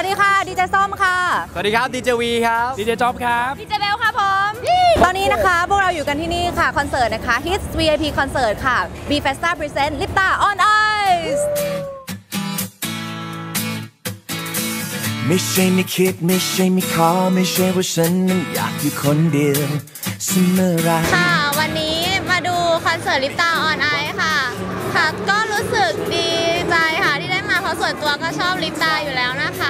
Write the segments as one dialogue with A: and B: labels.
A: ดีเจส้มค่ะ
B: สวัสดีครับดีเจวีครับ
C: ดีเจจ๊อบครับ
A: ดีเจเบลค่ะผมตอนนี้นะคะพวกเราอยู่กันที่นี่ค่ะ คอนเสิร์ตนะคะ Hits VIP Concert ค่ะ B Festa Present Lipta on Ice
D: ไม่ใช่ไม่คิดไม่ใช่ไม่ขอไม่ใช่ว่าฉันนั้นอยากอยู่คนเดียวเสมอไร
E: ค่ะ วันนี้มาดูคอนเสิร์ตลิปตาออนไอค่ะ ค่ะ ก็รู้สึกดีใจค่ะที่ได้มาเพราะส่วนตัวก็ชอบลิปตาอยู่แล้วนะคะ
F: นี่ก็เตรีย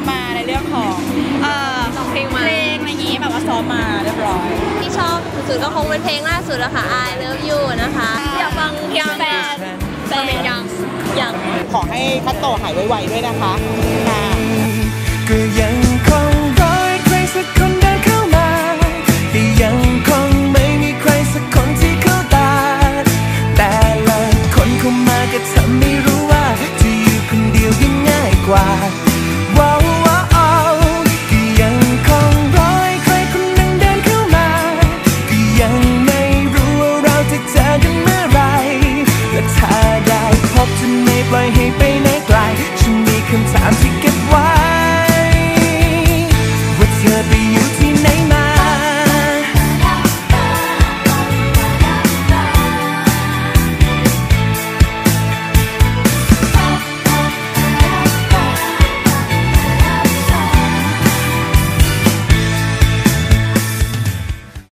F: มพร้อมมาในเรื่องของเอ่อ
E: เพลงมา
F: เพลงอะไรอย่างงี้แบบว่าซ้อมมาเรียบร้อย
E: ที่ชอบสุดๆก็คงเป็นเพลงล่าสุดอะค่ะ I Love You นะคะ อยากฟังเพลงแฟนแฟนยังยัง
G: ขอให้คัตโตะหายไวๆด้วยนะคะค่ะ
D: ก็ยังคงรอให้ใครสักคนเดินเข้ามาแต่ยังคงไม่มีใครสักคนที่เข้าตาแต่ละคนเข้ามาก็ทำให้